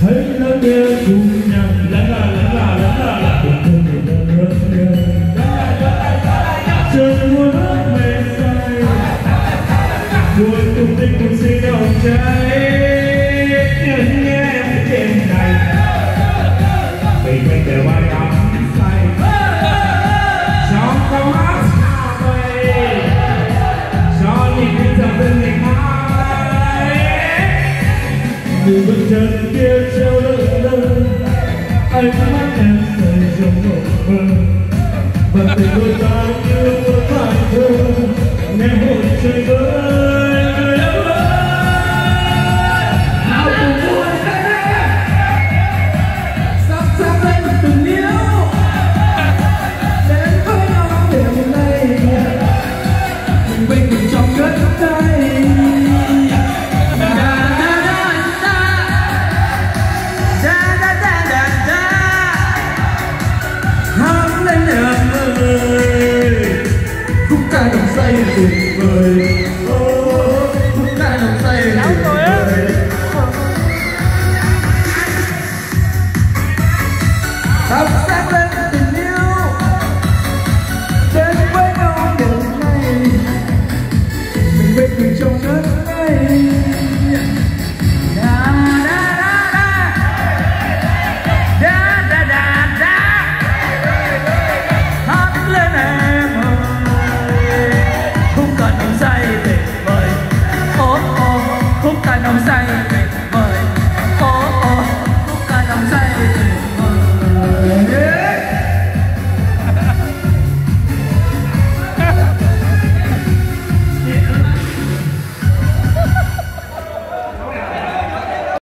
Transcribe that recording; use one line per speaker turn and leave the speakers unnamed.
Hey, love you. Từ bước chân kia treo lơ lơ,
ánh mắt em say trong mộng mơ
và tình đôi ta như một bài thơ nghe hồn trời vỡ.
Ta nằm đồng say tuyệt vời. Chúng ta nằm đồng say tuyệt vời. Hãy subscribe lên tình yêu. Đến với nhau ngày nay mình bên người trong đất này.